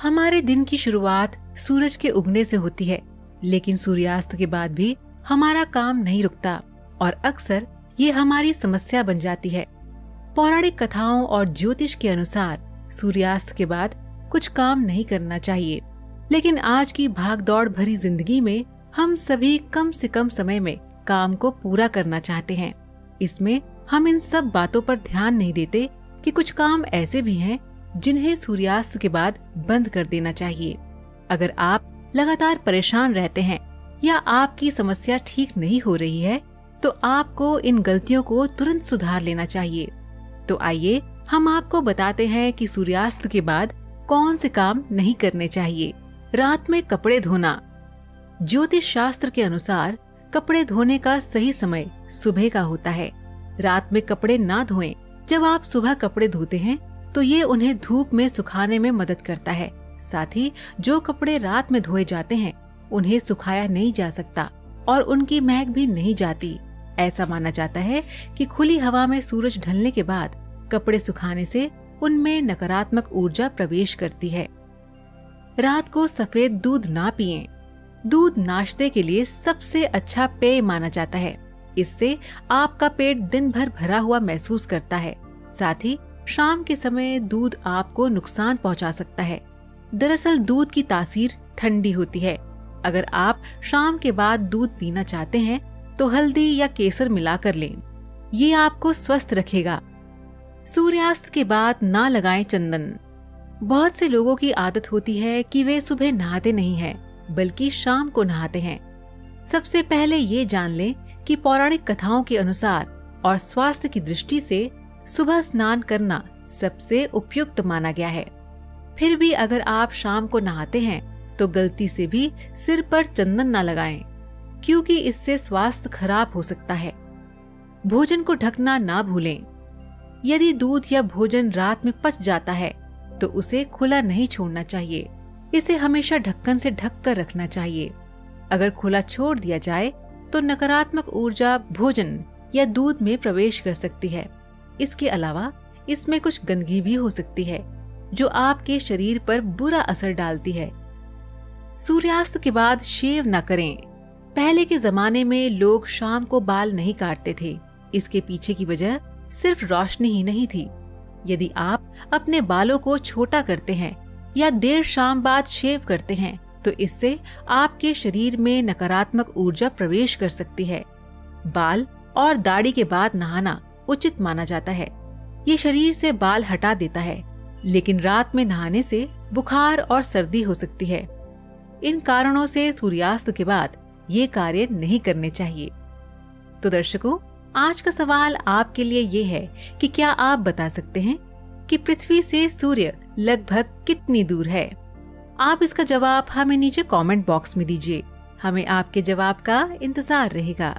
हमारे दिन की शुरुआत सूरज के उगने से होती है, लेकिन सूर्यास्त के बाद भी हमारा काम नहीं रुकता, और अक्सर ये हमारी समस्या बन जाती है। पौराणिक कथाओं और ज्योतिष के अनुसार सूर्यास्त के बाद कुछ काम नहीं करना चाहिए, लेकिन आज की भाग दौड़ भरी ज़िंदगी में हम सभी कम से कम समय में काम को पूरा करना चाहते हैं। इसमें हम इन सब बातों पर ध्यान नहीं देते कि कुछ काम ऐसे भी हैं जिन्हें सूर्यास्त के बाद बंद कर देना चाहिए। अगर आप लगातार परेशान रहते हैं या आपकी समस्या ठीक नहीं हो रही है तो आपको इन गलतियों को तुरंत सुधार लेना चाहिए। तो आइए हम आपको बताते हैं कि सूर्यास्त के बाद कौन से काम नहीं करने चाहिए। रात में कपड़े धोना। ज्योतिष शास्त्र के अनुसार कपड़े धोने का सही समय सुबह का होता है। रात में कपड़े ना धोएँ। जब आप सुबह कपड़े धोते हैं तो ये उन्हें धूप में सुखाने में मदद करता है। साथ ही, जो कपड़े रात में धोए जाते हैं, उन्हें सुखाया नहीं जा सकता और उनकी महक भी नहीं जाती। ऐसा माना जाता है कि खुली हवा में सूरज ढलने के बाद कपड़े सुखाने से उनमें नकारात्मक ऊर्जा प्रवेश करती है। रात को सफ़ेद दूध ना पिए। दूध नाश्ते के लिए सबसे अच्छा पेय माना जाता है। इससे आपका पेट दिन भर भरा हुआ महसूस करता है। साथ ही शाम के समय दूध आपको नुकसान पहुँचा सकता है। दरअसल दूध की तासीर ठंडी होती है। अगर आप शाम के बाद दूध पीना चाहते हैं तो हल्दी या केसर मिलाकर लें। ये आपको स्वस्थ रखेगा। सूर्यास्त के बाद ना लगाएँ चंदन। बहुत से लोगों की आदत होती है कि वे सुबह नहाते नहीं हैं, बल्कि शाम को नहाते हैं। सबसे पहले ये जान लें कि पौराणिक कथाओं के अनुसार और स्वास्थ्य की दृष्टि से सुबह स्नान करना सबसे उपयुक्त माना गया है। फिर भी अगर आप शाम को नहाते हैं तो गलती से भी सिर पर चंदन न लगाएँ, क्योंकि इससे स्वास्थ्य खराब हो सकता है। भोजन को ढकना ना भूलें। यदि दूध या भोजन रात में पच जाता है तो उसे खुला नहीं छोड़ना चाहिए। इसे हमेशा ढक्कन से ढक कर रखना चाहिए। अगर खुला छोड़ दिया जाए तो नकारात्मक ऊर्जा भोजन या दूध में प्रवेश कर सकती है। इसके अलावा इसमें कुछ गंदगी भी हो सकती है, जो आपके शरीर पर बुरा असर डालती है। सूर्यास्त के बाद शेव न करें। पहले के जमाने में लोग शाम को बाल नहीं काटते थे। इसके पीछे की वजह सिर्फ़ रोशनी ही नहीं थी। यदि आप अपने बालों को छोटा करते हैं या देर शाम बाद शेव करते हैं तो इससे आपके शरीर में नकारात्मक ऊर्जा प्रवेश कर सकती है। बाल और दाढ़ी के बाद नहाना उचित माना जाता है। ये शरीर से बाल हटा देता है, लेकिन रात में नहाने से बुखार और सर्दी हो सकती है। इन कारणों से सूर्यास्त के बाद ये कार्य नहीं करने चाहिए। तो दर्शकों, आज का सवाल आपके लिए ये है कि क्या आप बता सकते हैं कि पृथ्वी से सूर्य लगभग कितनी दूर है? आप इसका जवाब हमें नीचे कमेंट बॉक्स में दीजिए। हमें आपके जवाब का इंतज़ार रहेगा।